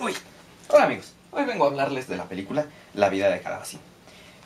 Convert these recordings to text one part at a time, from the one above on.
Uy, hola amigos, hoy vengo a hablarles de la película La vida de Calabacín.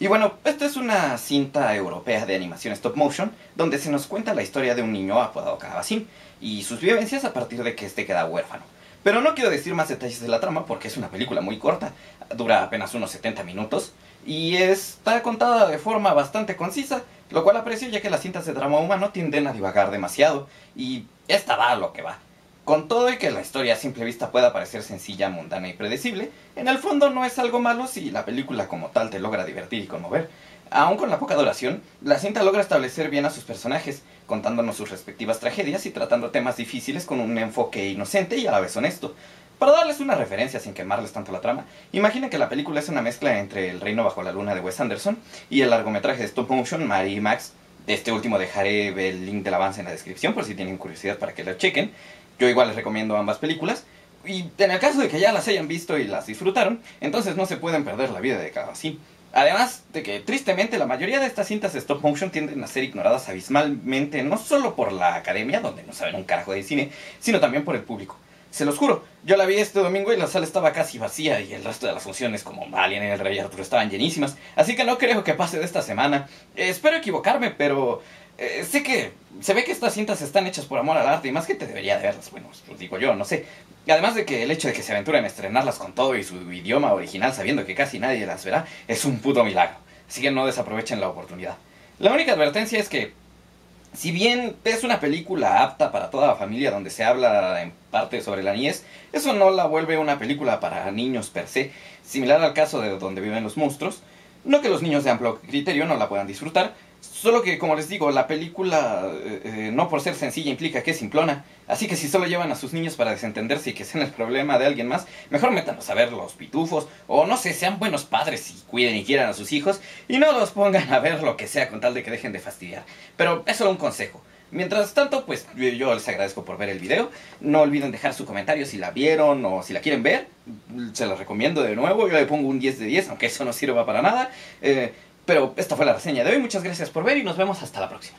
Y bueno, esta es una cinta europea de animación stop motion donde se nos cuenta la historia de un niño apodado Calabacín y sus vivencias a partir de que este queda huérfano. Pero no quiero decir más detalles de la trama porque es una película muy corta, dura apenas unos 70 minutos y está contada de forma bastante concisa, lo cual aprecio ya que las cintas de drama humano tienden a divagar demasiado y esta va a lo que va. Con todo y que la historia a simple vista pueda parecer sencilla, mundana y predecible, en el fondo no es algo malo si la película como tal te logra divertir y conmover. Aún con la poca duración, la cinta logra establecer bien a sus personajes, contándonos sus respectivas tragedias y tratando temas difíciles con un enfoque inocente y a la vez honesto. Para darles una referencia sin quemarles tanto la trama, imaginen que la película es una mezcla entre El Reino Bajo la Luna de Wes Anderson y el largometraje de stop motion Mary Max. De este último dejaré el link del avance en la descripción por si tienen curiosidad para que lo chequen. Yo igual les recomiendo ambas películas. Y en el caso de que ya las hayan visto y las disfrutaron, entonces no se pueden perder la vida de cada así. Además de que, tristemente, la mayoría de estas cintas de stop motion tienden a ser ignoradas abismalmente, no solo por la academia, donde no saben un carajo de cine, sino también por el público. Se los juro, yo la vi este domingo y la sala estaba casi vacía y el resto de las funciones como Alien y el Rey estaban llenísimas, así que no creo que pase de esta semana. Eh, espero equivocarme, pero eh, sé que se ve que estas cintas están hechas por amor al arte y más que te debería de verlas, bueno, pues digo yo, no sé. Además de que el hecho de que se aventuren a estrenarlas con todo y su idioma original sabiendo que casi nadie las verá es un puto milagro. Así que no desaprovechen la oportunidad. La única advertencia es que si bien es una película apta para toda la familia donde se habla en parte sobre la niñez, eso no la vuelve una película para niños per se, similar al caso de donde viven los monstruos. No que los niños de amplio criterio no la puedan disfrutar, Solo que, como les digo, la película, eh, eh, no por ser sencilla, implica que es simplona. Así que si solo llevan a sus niños para desentenderse y que sean el problema de alguien más, mejor métanos a ver los pitufos. O no sé, sean buenos padres y cuiden y quieran a sus hijos. Y no los pongan a ver lo que sea con tal de que dejen de fastidiar. Pero es solo un consejo. Mientras tanto, pues yo les agradezco por ver el video. No olviden dejar su comentario si la vieron o si la quieren ver. Se los recomiendo de nuevo. Yo le pongo un 10 de 10, aunque eso no sirva para nada. Eh, pero esta fue la reseña de hoy. Muchas gracias por ver y nos vemos hasta la próxima.